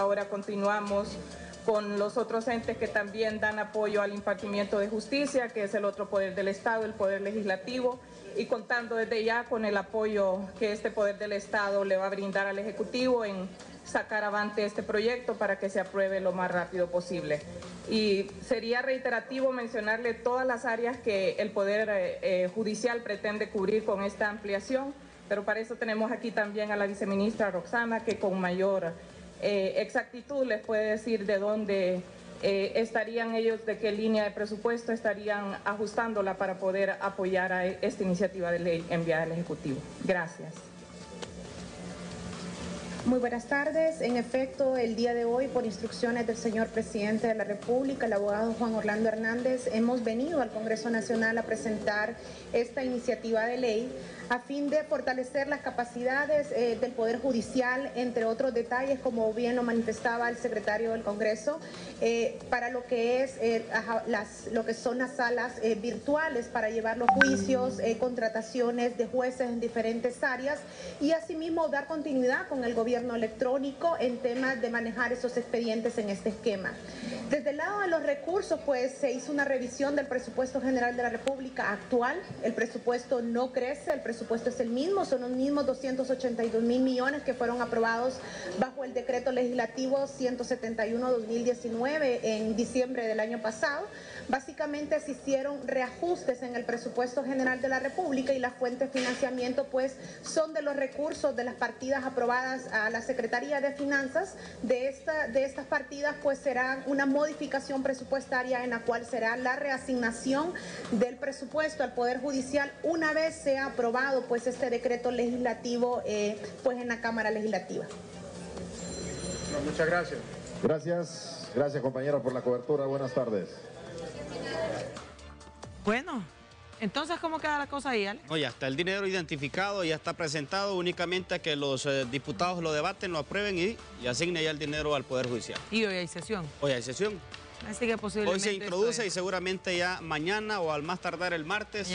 Ahora continuamos con los otros entes que también dan apoyo al impartimiento de justicia, que es el otro poder del Estado, el poder legislativo, y contando desde ya con el apoyo que este poder del Estado le va a brindar al Ejecutivo en sacar avante este proyecto para que se apruebe lo más rápido posible. Y sería reiterativo mencionarle todas las áreas que el Poder eh, Judicial pretende cubrir con esta ampliación, pero para eso tenemos aquí también a la viceministra Roxana, que con mayor eh, exactitud les puede decir de dónde estarían ellos, de qué línea de presupuesto estarían ajustándola para poder apoyar a esta iniciativa de ley enviada al Ejecutivo. Gracias. Muy buenas tardes. En efecto, el día de hoy, por instrucciones del señor presidente de la República, el abogado Juan Orlando Hernández, hemos venido al Congreso Nacional a presentar esta iniciativa de ley a fin de fortalecer las capacidades eh, del Poder Judicial, entre otros detalles, como bien lo manifestaba el secretario del Congreso, eh, para lo que es eh, las, lo que son las salas virtuales para llevar los juicios, contrataciones de jueces en diferentes áreas y asimismo dar continuidad con el gobierno electrónico en temas de manejar esos expedientes en este esquema. Desde el lado de los recursos, pues se hizo una revisión del presupuesto general de la República actual. El presupuesto no crece, el presupuesto es el mismo, son los mismos 282 mil millones que fueron aprobados bajo el decreto legislativo 171-2019 en diciembre del año pasado. Básicamente se hicieron reajustes en el presupuesto general de la República y las fuentes de financiamiento pues son de los recursos de las partidas aprobadas a la Secretaría de Finanzas. De, esta, de estas partidas pues será una modificación presupuestaria en la cual será la reasignación del presupuesto al Poder Judicial una vez sea aprobado pues este decreto legislativo eh, pues en la Cámara Legislativa. muchas gracias. Gracias, gracias compañera por la cobertura. Buenas tardes. Bueno, entonces, ¿cómo queda la cosa ahí, Ale? No, ya está el dinero identificado, ya está presentado, únicamente que los eh, diputados lo debaten, lo aprueben y, y asignen ya el dinero al Poder Judicial. ¿Y hoy hay sesión? Hoy hay sesión. Así que posiblemente Hoy se introduce y seguramente ya mañana o al más tardar el martes